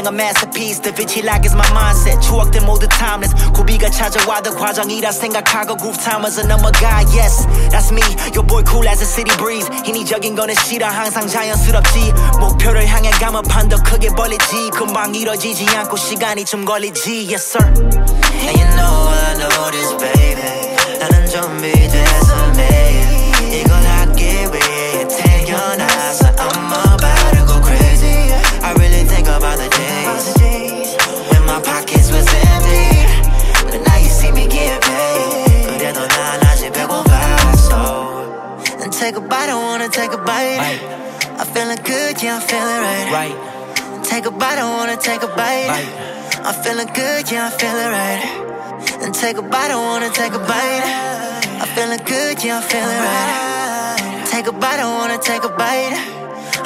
인생은 masterpiece The 빛이 like is my mindset 추억들 모두 timeless 고비가 찾아와도 과정이라 생각하고 groove timers 넘어가 Yes, that's me Your boy cool as a city breeze 인위적인 거는 싫어 항상 자연스럽지 목표를 향해 가면 판 더 크게 벌리지 금방 이뤄지지 않고 시간이 좀 걸리지 Yes sir And you know I know this, baby. yeah, I'm feeling right. Right Take a bite, I wanna take a bite. I'm feeling good, yeah, I'm feeling right. And take a bite, I wanna take a bite. I'm feeling good, yeah, I'm feeling right. Take a bite, I wanna take a bite.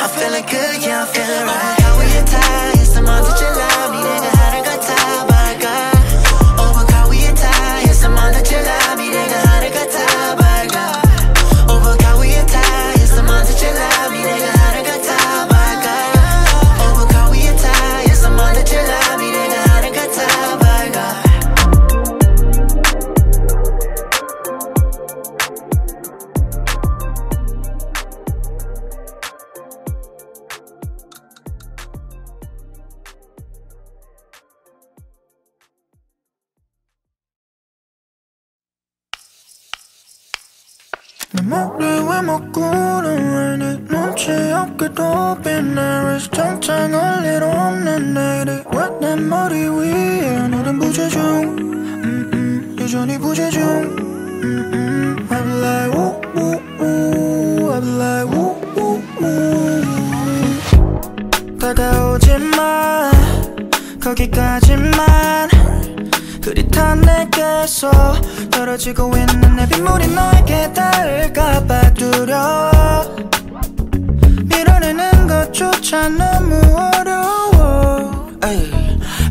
I'm feeling good, yeah, I'm feeling right. How we tie, it's the month of 먹고는 왜네 눈치 없게도 빛나를 정창할 일 없는 내일이 왜내 머리 위에 너는 부재중? 음, 음, 여전히 부재중. 음, 음, I'm like 우, 우, 우, I'm like 우, 우, 우. 다가오지 마 거기까지만 그릿한 내게서 떨어지고 있는 내 빗물이 너에게 닿을까봐 두려워 밀어내는 것조차 너무 어려워 에이.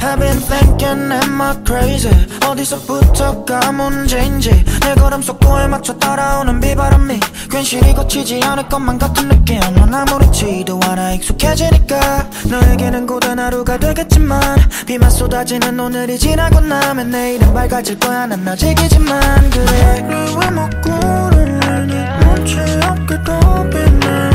I've been thinking am I crazy? 어디서부터가 문제인지. 내 걸음 속도에 맞춰 따라오는 비바람이 괜시리 거치지 않을 것만 같은 느낌. 넌 아무렇지도 않아 익숙해지니까 너에게는 고된 하루가 되겠지만 비만 쏟아지는 오늘이 지나고 나면 내일은 밝아질 거야. 난 아직이지만 그래. 왜 먹고는 왜내 눈치 없게도 빛나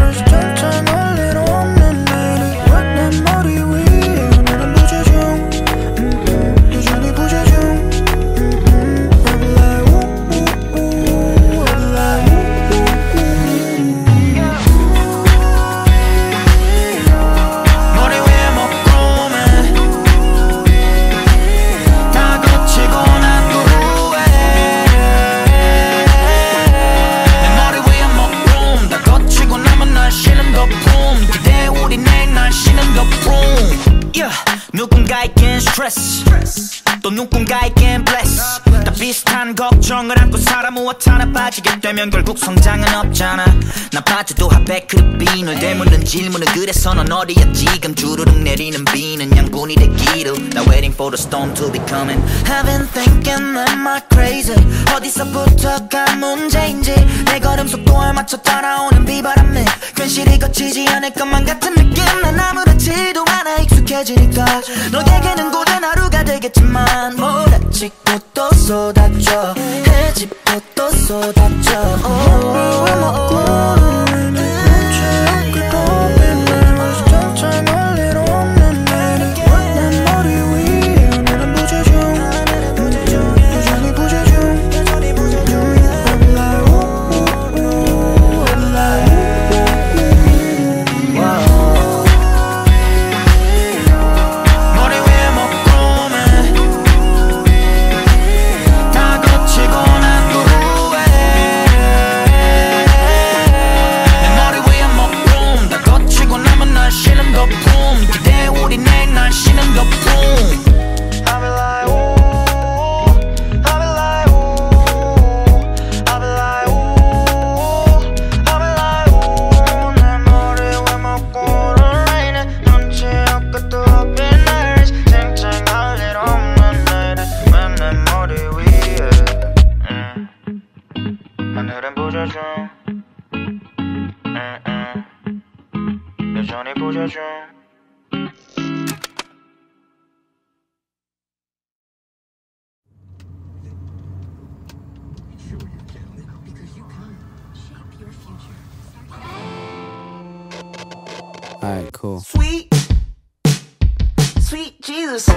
스트레스 누군가에겐 bless. 다 비슷한 걱정을 안고 살아 무엇 하나 빠지게 되면 결국 성장은 없잖아. 나 빠져도 하백 그릇 비늘 대묻는 질문은 그래서 넌 어디야? 지금 주르륵 내리는 비는 양분이 되기를 나 waiting for the storm to be coming. I've been thinking am I crazy? 어디서부터가 문제인지. 내 걸음 속도에 맞춰 따라오는 비바람에 괜시리 거치지 않을 것만 같은 느낌. 난 아무렇지도 않아 익숙해지니까. 너에게는 고 되겠지만 몰아치고 또 쏟아져 해집고 또 쏟아져 oh. Alright, cool. Sweet, sweet Jesus.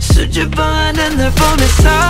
Should you burn in the bonus time?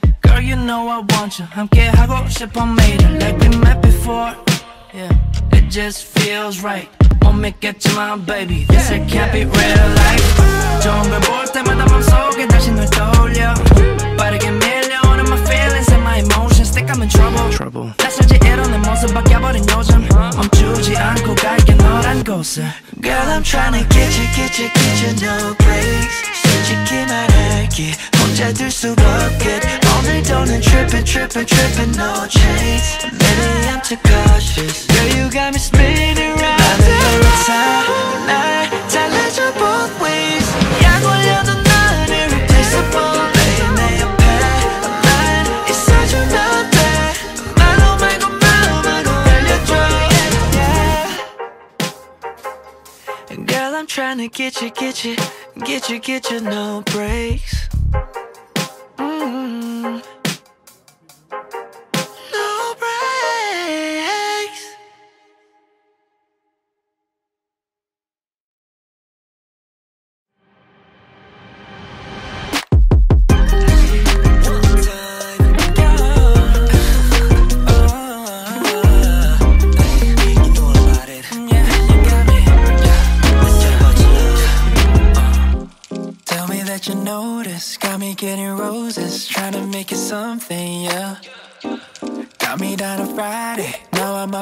Girl, you know I want you 함께하고 싶어 매일 Like we met before. Yeah It just feels right. 못 믿겠지만 baby This yeah, can't yeah. be real life. 볼 때마다 다시 널 떠올려. 빠르게 밀려오는 my feelings i'm in trouble, trouble. 나 살지 이러는 모습 바뀌어버린 요즘 멈추지 않고 갈게 너란 곳을 Girl I'm tryna get you get you get you no breaks 솔직히만 할게 혼자 수 없게 오늘도 난 tripping, tripping, no chase Maybe I'm too cautious. Girl you got me spinning round. And round 나는 너를 trying to get you, get you, get you, get you, no breaks.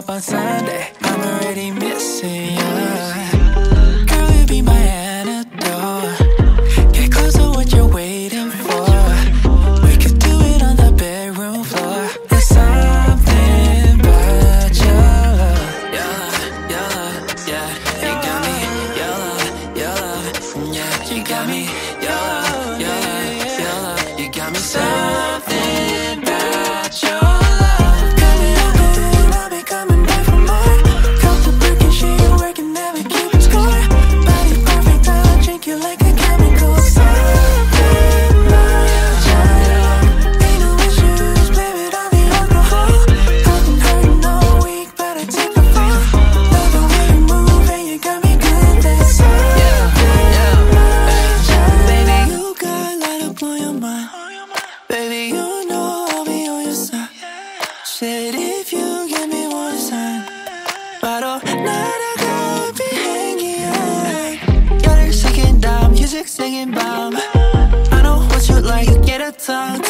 pasar. thoughts.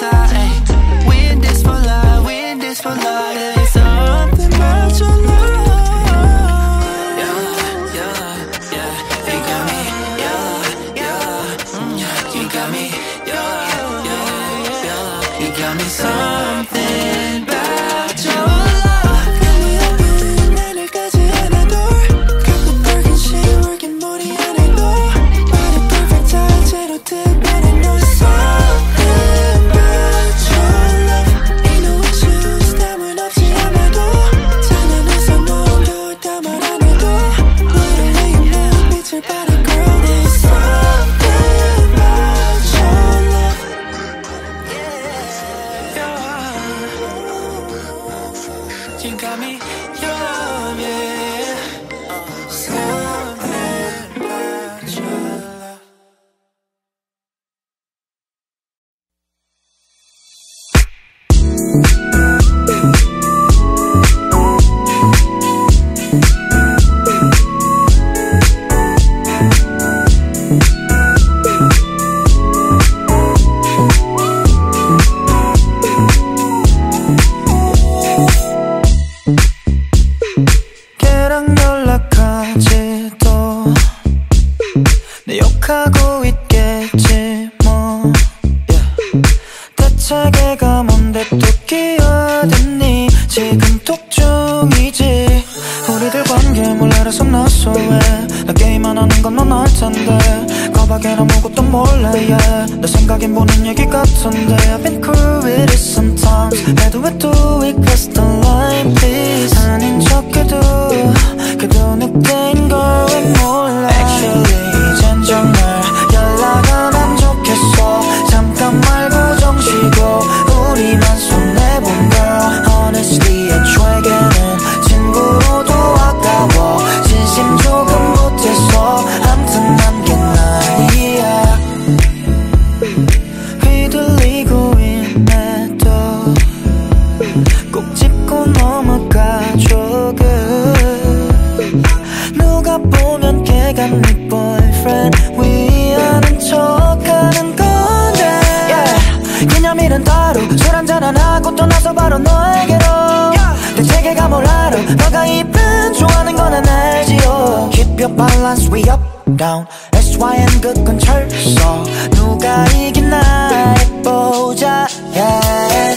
down. S.Y.N 그건 철서 누가 이기나 해보자 yeah.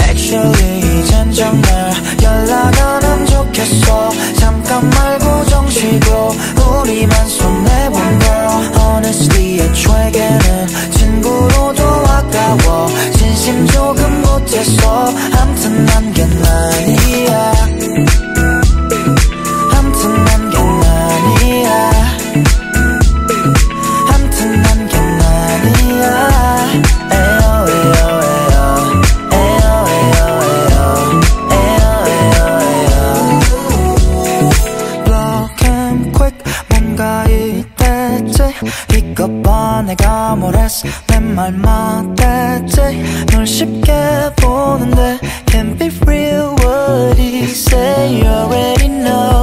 Actually 이젠 정말 연락 안 하면 좋겠어. 잠깐 말고 정식으로 우리만 손해본 girl Honestly 애초에게는 친구로도 아까워. 진심 조금 못했어 암튼 난게 나이야. 내가 뭘 했어 내 말만 널 쉽게 보는데 Can't be real. What he say? You already know.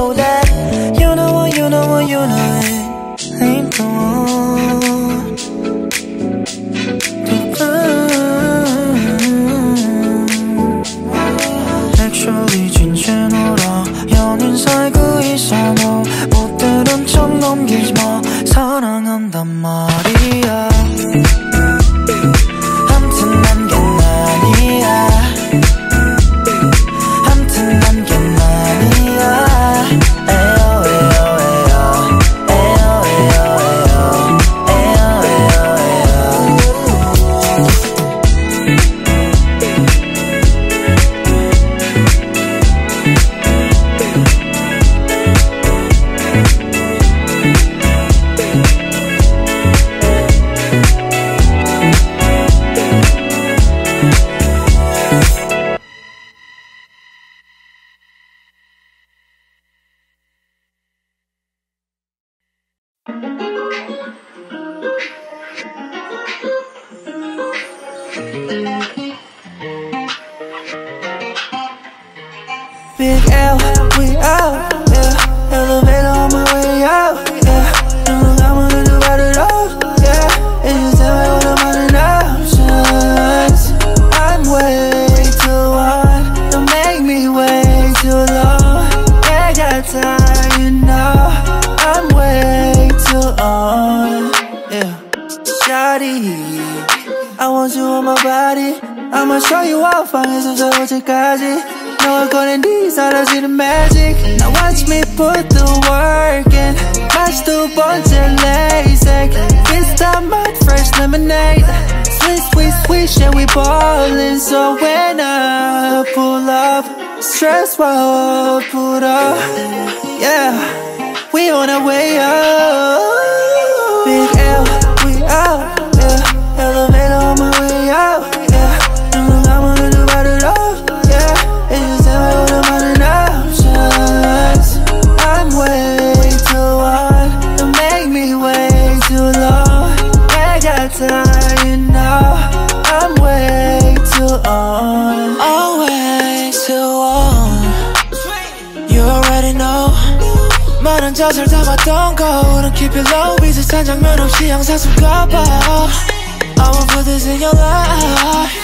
that's why up. Yeah, we on our way up. below 비슷한 장면 없이 항상 숨가봐 I will put this in your life.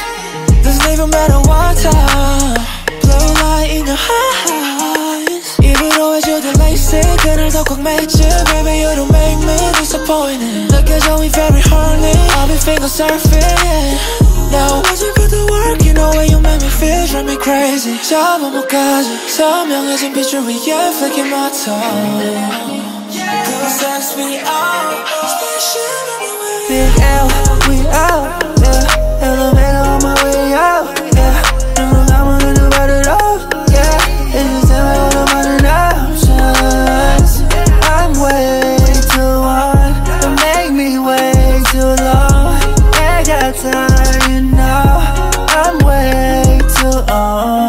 Doesn't even matter what time. Blue light in your eyes. 입으로 해줘 the lipstick 그날 더꽉 맺지 Baby you don't make me disappointed. 느껴져 we very horny. I'll be finger surfing. Now wasn't good the work You know where you make me feel. Drive me crazy. 저 몸까지 선명해진 빛줄 위에 flicking my tongue me up. Big L, we out. Yeah, elevator on my way out. Yeah, I'm. Yeah, just all about options. I'm way too make me too long. I got time, you know. I'm way too old.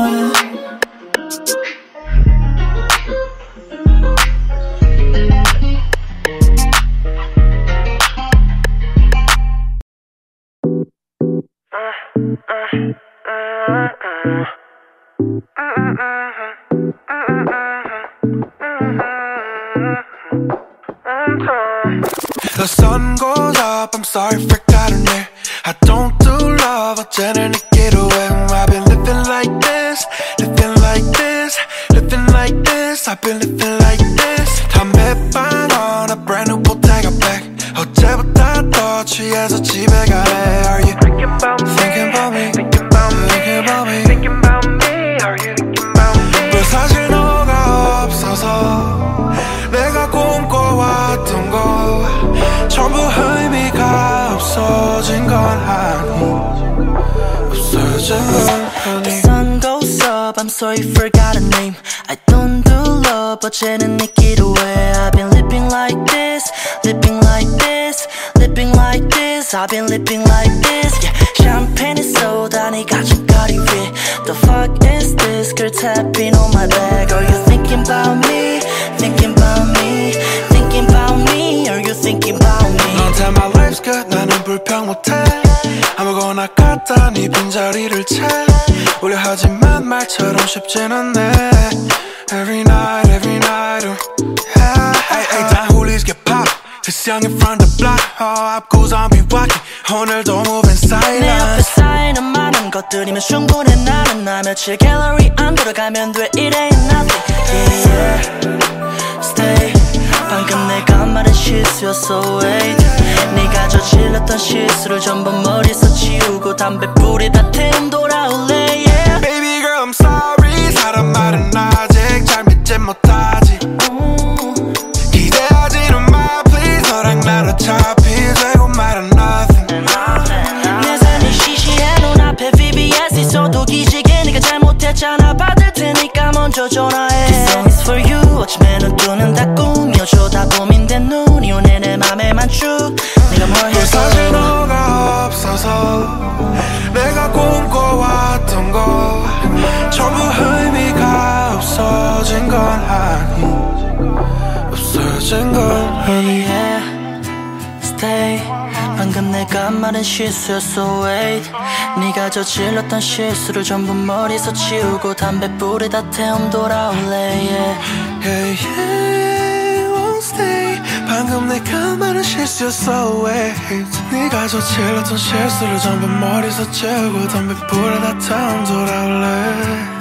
아무거나 갖다 네 빈자리를 채 오려 하지만 말처럼 쉽진 않네 Every night, every night ooh, yeah. Hey, hey, 다 홀리스 get pop This young in front of the block 어, 앞고 zombie walking 오늘도 moving 내 옆에 silent 쌓이는 많은 것들이면 충분해 나는 나 며칠 갤러리 안 돌아가면 돼 It ain't nothing yeah, yeah. Stay 방금 내가 말한 실수였어 wait. 네가 저질렀던 실수를 전부 머리에서 지우고 담배 뿌리다 태움 돌아올래 yeah. Baby girl I'm sorry. 사람 말은 아직 잘 믿지 못하지. 기대하지는 마 please. 너랑 난 어차피 되고 말은 nothing. 내 삶이 시시해 눈앞에 VBS 있어도 기지개 네가 잘못했잖아. 받을 테니까 먼저 전화해. This song is for you. 어쩌면 눈다 다 고민된 눈이 오네 내 맘에만 쭉 네가 뭘왜 사실 해서 너가 없어서 내가 꿈꿔왔던 거 전부 의미가 없어진 건 아니 없어진 건 아니 yeah. Stay 방금 내가 말한 실수였어 wait 네가 저질렀던 실수를 전부 머리에서 치우고 담배 뿌리다 태움 돌아올래 yeah. Yeah, stay 방금 내가 말한 실수였어 wait 네가 저질렀던 실수를 전부 머리에서 채우고 담배 뿌리다 다음 돌아올래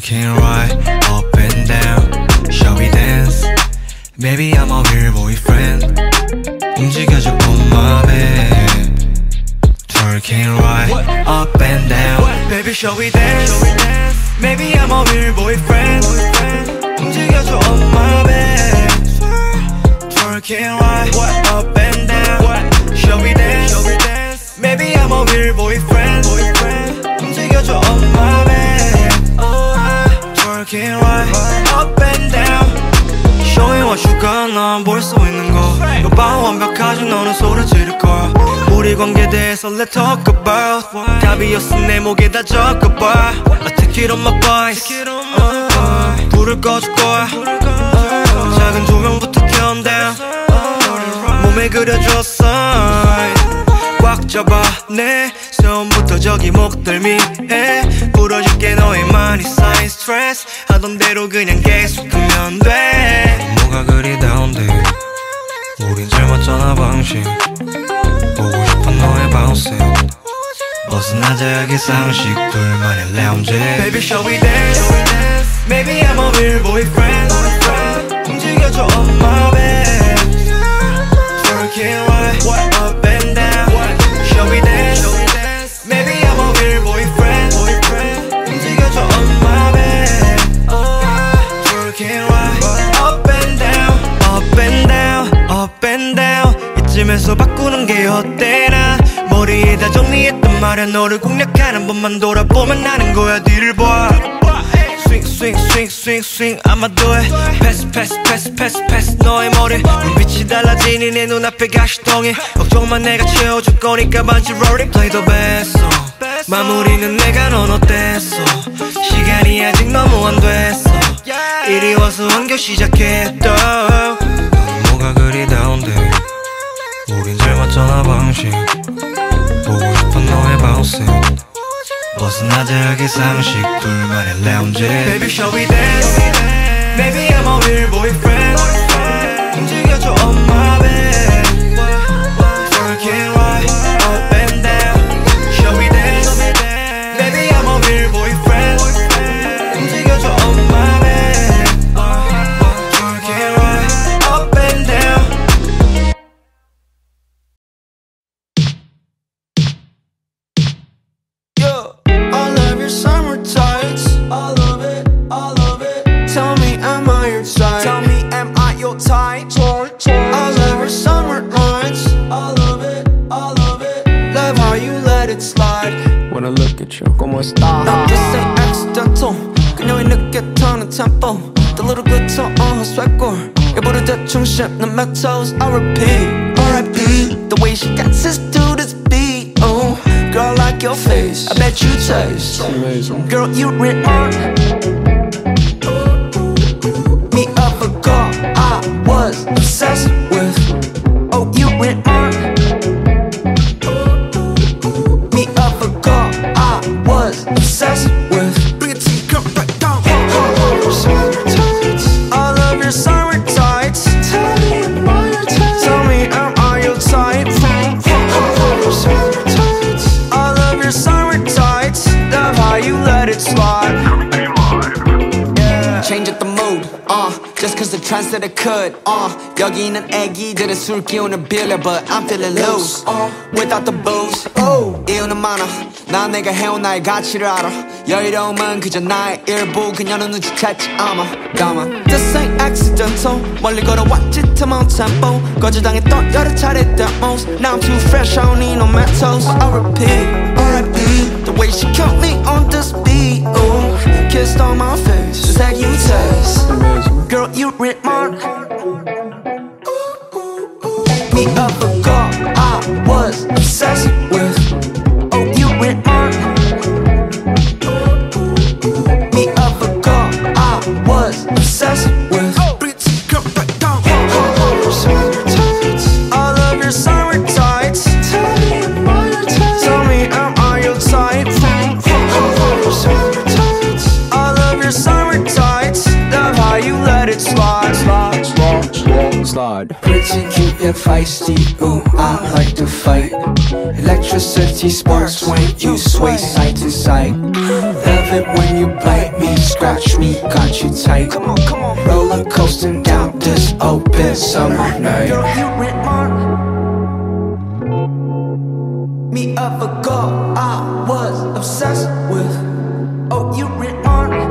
Twerking right up and down Shall we dance? Maybe I'm a real boyfriend 움직여줘 on my bed Twerking right up and down Baby shall we dance? Maybe I'm a real boyfriend 움직여줘 on my bed Twerking right up and down Shall we dance? Maybe I'm a real boyfriend Twerking right up and down Showing what you got 난볼수 있는 거 너봐 완벽하지 너는 소리 지를 거야 우리 관계에 대해서 let's talk about 답이 없어 내 목에 다 적어봐 I take it on my voice uh, 불을 꺼줄 거야 작은 조명부터 count down 몸에 그려줬어 꽉 잡아. 내 처음부터 저기 목덜미에 풀어줄게 너의 많이 쌓인 스트레스. 하던 대로 그냥 계속 하면 돼. 뭐가 그리 다운돼? 우린 잘 맞잖아 방식 보고 싶은 너의 bouncing 벗어나자 여기 상식 둘만의 lounge Baby shall we dance? Maybe I'm a real boyfriend. 움직여줘 my 어때 나? 머리에다 정리했단 말야 너를 공략하는 법만 돌아보면 나는 거야. 뒤를 봐. Swing swing swing swing I'ma do it Pass pass pass pass pass. 너의 머리 눈빛이 달라지니 내 눈앞에 가시덩이. 걱정만 내가 채워줄 거니까 반지 rolling Play the best song. 마무리는 내가 넌 어땠어? 시간이 아직 너무 안 됐어. 이리 와서 또넌 뭐가 그리 다운돼 맞잖아 방식 보고 싶은 너의 bouncing 벗어나자 여기 상식 둘만의 lounge Baby shall we dance? Maybe I'm a real boyfriend 움직여줘 on my bed when I look at you. Como esta? Now this ain't accidental 그녀의 늦게 터는 tempo The little good tone on her swagger 일부러 대충 씹는 metals I repeat R.I.P. The way she dances to this beat Oh, girl I like your face I bet you taste Amazing. Girl you remind Just cause the trend said it could, uh 여기 있는 애기들은 술 기운을 빌려 But I'm feeling loose, uh Without the booze, oh 이유는 많아 난 내가 해온 나의 가치를 알아 여유로움은 그저 나의 일부 그녀는 눈치챘지 아마 가만 This ain't accidental 멀리 걸어왔지 틈없는 tempo 거절당했던 여러 차례 demos Now I'm too fresh, I don't need no metals I repeat, R.I.P. The way she killed me on this beat Ooh, kissed on my face Just like you taste Amazing. Girl, you remind me of a girl I was obsessed with Pretty cute and feisty, ooh, I like to fight. Electricity sparks when you sway side to side. Love it when you bite me, scratch me, got you tight. Come on, come on. Roller coasting down this open summer night. Girl, you remind me of a girl I was obsessed with. Oh, you remind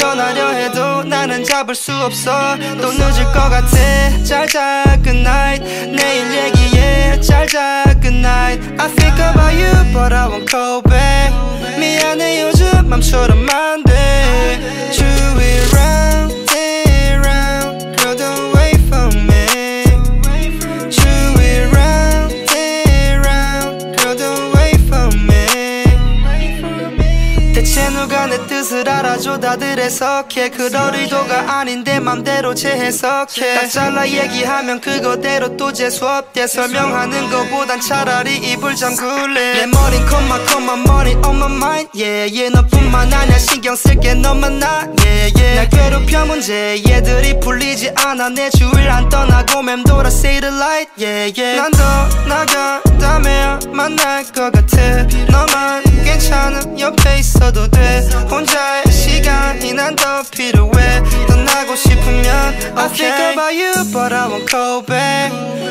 떠나려 해도 나는 잡을 수 없어 또 늦을 것 같아 잘자 good night 내일 얘기해 잘자 good night I think about you but I won't call back 미안해 요즘 맘처럼 안돼 뜻을 알아줘. 다들 해석해. 그럴 의도가 아닌데 맘대로 재해석해. 딱 잘라 얘기하면 그거대로 또 재수없대 설명하는 거보단 차라리 입을 잠글래. 내 머린 컴마 컴마 머리 on my mind. Yeah yeah 너뿐만 아니야. 신경 쓸게 너만 나. Yeah yeah. 날 괴롭혀 문제 얘들이 풀리지 않아. 내 주위를 안 떠나고 맴돌아 say the light. Yeah yeah. 난더 나간다면 만날 것 같아. 너만 괜찮음 옆에 있어도 돼 혼자의 시간이 난 더 필요해 떠나고 싶으면. I think about you but I won't call back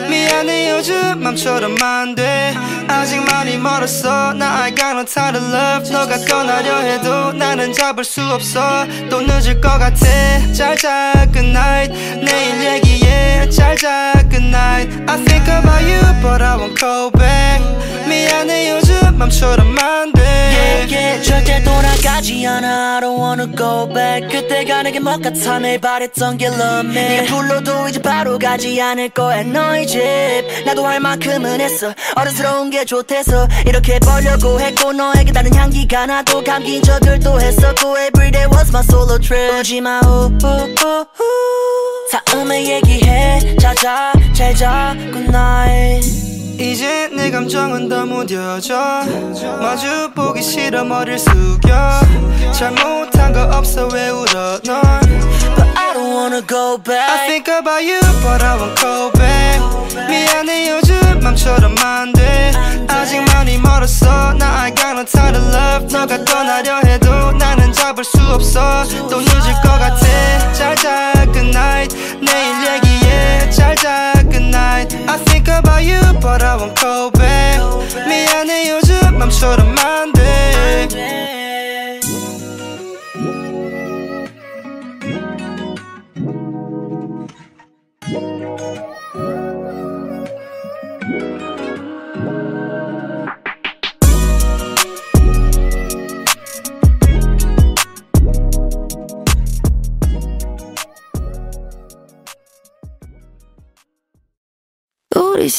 미안해 요즘 맘처럼 안돼 아직 많이 멀었어 나 I got no time to love 너가 떠나려 해도 나는 잡을 수 없어 또 늦을 것 같아 잘자 good night 내일 얘기해 잘자 good night I think about you but I won't go back 미안해 요즘 맘처럼 안돼 yeah, yeah, 절대 돌아가지 않아. I don't wanna go back. 그때가 내게 뭐 같아 매일 바랬던 게 love me. 네가 불러도 이제 바로 가지 않을 거야 너희 집. 나도 할 만큼은 했어. 어른스러운 게 좋대서. 이렇게 보려고 했고 너에게 다른 향기가 나도 감긴 적을도 했었고. Everyday was my solo trip. 오지마 우우우우 다음에 얘기해. 자자 잘자 night. 이제 내 감정은 더 무뎌져. 마주 보기 싫어 머리를 숙여. 잘못한 거 없어 왜 울어 넌 But I don't wanna go back. I think about you but I won't go back. 미안해 요즘 맘처럼 안돼. 아직 많이 멀었어. 나 I got no time to love. 너가 떠나려 해도 나는 잡을 수 없어. 또 늦을 것 같아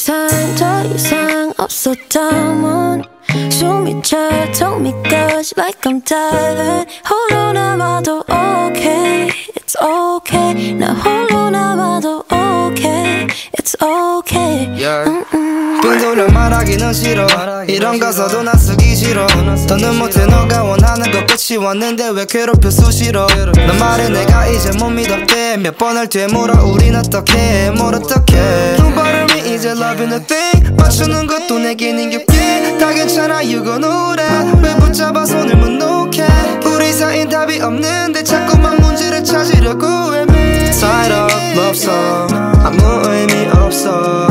우리 사이 더 이상 없었다면 숨이 차 Told me gosh like I'm diving 홀로 남아도 okay It's okay 나 홀로 남아도 okay It's okay 음, 음. 빈 돌려 말하기는 싫어. 이런 가사도 나 쓰기 싫어. 더는 못해 너가 원하는 것 끝이 왔는데 왜 괴롭혀 수시로? 너 말에 내가 이제 못 믿었대. 몇 번을 되물어 우린 어떻게? 뭘 어떻게? 두 발음이 이제 loving a thing 맞추는 것도 내겐 힘겹게. 다 괜찮아 know that 왜 붙잡아 손을 못 놓게 우리 사이엔 답이 없는데 자꾸만 문제를 찾으려고 애매 Side of love song. 아무 의미 없어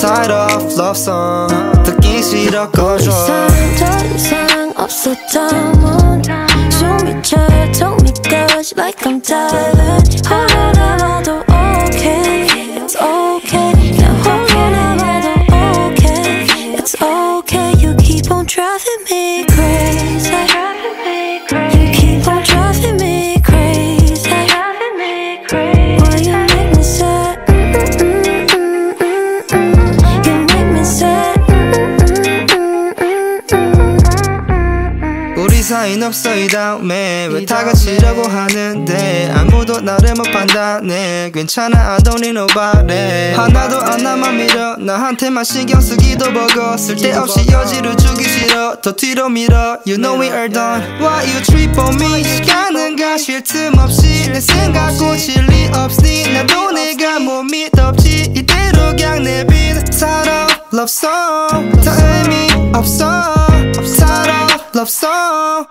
Side of love song 듣기 싫어 꺼줘 우리 사이 더 이상 없었다면 숨이 차 Told me gosh like I'm diving 홀로 남아도 다음에 왜다 같이라고 하는데 아무도 나를 못 판단해 괜찮아 I don't need nobody. 하나도 안 남아 밀어. 나한테만 신경 쓰기도 버거 쓸데없이 여지를 주기 싫어. 더 뒤로 밀어. You know we are done. Why you trip on me? 시간은 가 쉴 틈 없이. 내 생각 고칠 리 없으니 나도 내가 못 믿었지. 이대로 그냥 내빈 살아 love song. 다 의미 없어. 살아 love song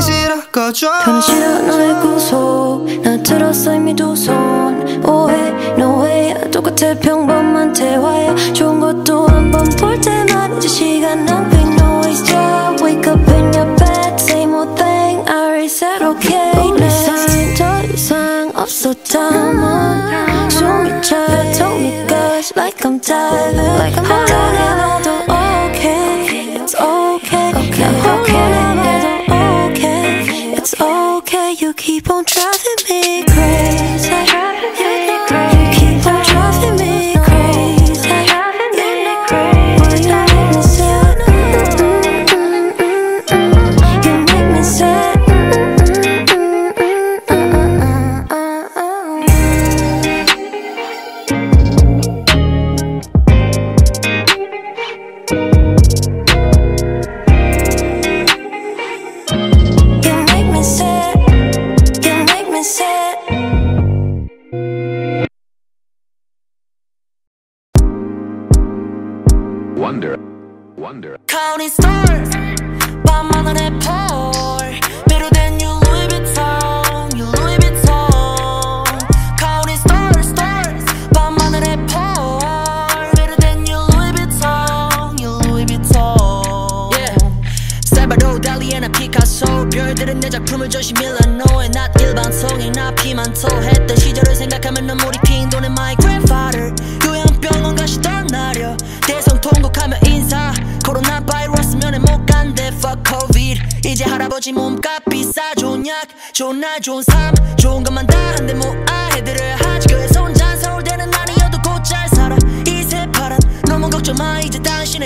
싫어 꺼줘 더는 싫어 너의 구속 나 들었어 이미 두손 오해 way 똑같아 평범한 대화야 좋은 것도 한 번 볼 때만 이제 시간 낭비 no waste job wake up in your bed same old thing I already said okay 우리 사이 더 이상 없었다면 숨이 차 told me gosh like I'm diving 홀로 남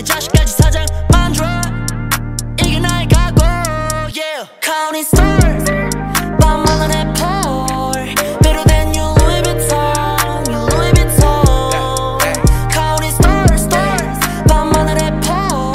자식까지 사장 만들어 이게 나의 각오 yeah counting stars 밤마다 내 폴 Better than your Louis Vuitton your Louis Vuitton counting stars stars 밤마다 내 폴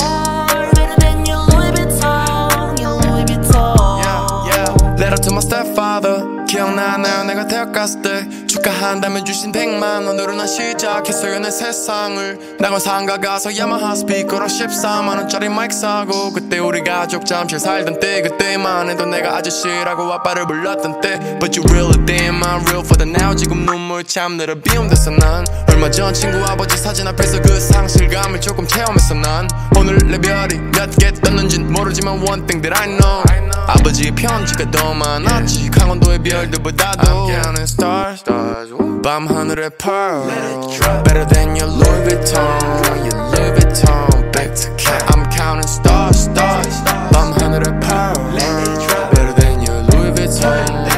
Better than your Louis Vuitton your Louis Vuitton Letter to my stepfather 기억나나요 내가 대학 갔을 때 축하한다면 주신 100만 원으로 난 시작했어요 내 세상을. 나가 상가 가서 야마하 스피커로 14만원짜리 마이크 사고 그때 우리 가족 잠실 살던 때 그때만 해도 내가 아저씨라고 아빠를 불렀던 때. But you really damn I'm real for the now? 지금 눈물 참 늘어 비움됐어 난. 얼마 전 친구 아버지 사진 앞에서 그 상실감을 조금 체험했어 난. 오늘 내 별이 몇 개 떴는진 모르지만 one thing that I know. 아버지의 편지가 더 많았지. 강원도의 별들보다도 I'm counting stars, stars Bomb hundred pearl, better than your Louis Vuitton. Your Louis Vuitton, back to cat. I'm counting stars, stars. Bomb hundred pearl, better than your Louis Vuitton.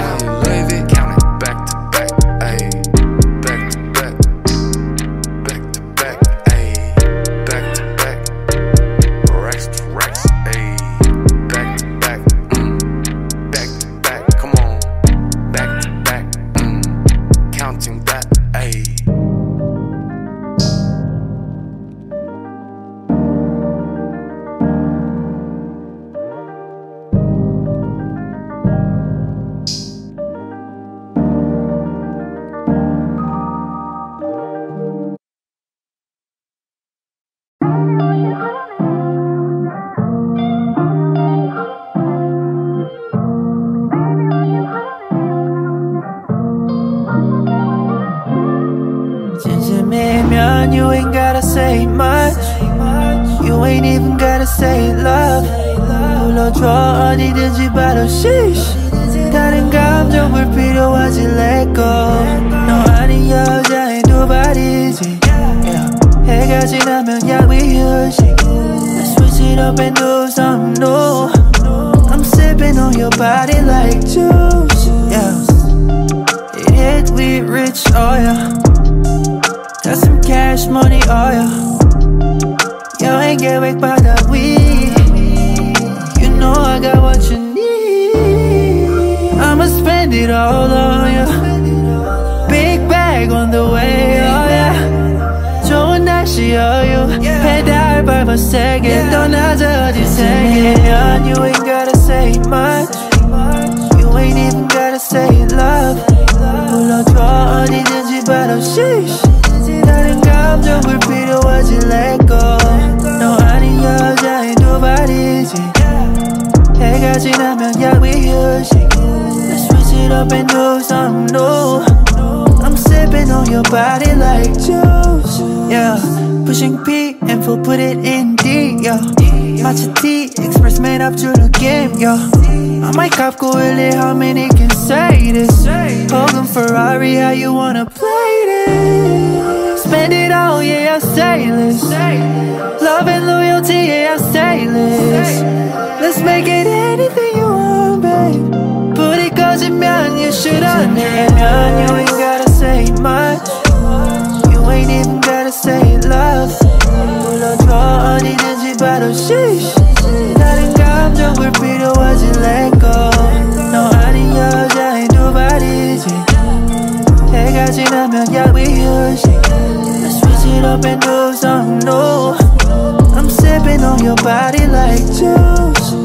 Pushing P and full put it in D yeah 마치 T express man 앞줄 느낌 yeah I might cop go really how many can say this Hogan Ferrari how you wanna play this Spend it all yeah I say this Love and loyalty yeah I say this Let's make it anything you want babe 부디 꺼지면 you should understand 바로 sheesh 다른 감정을 필요하지 let go 너 아닌 여자의 두 발이지 해가 지나면 약위 휴식 Let's switch it up and do something new I'm sipping on your body like juice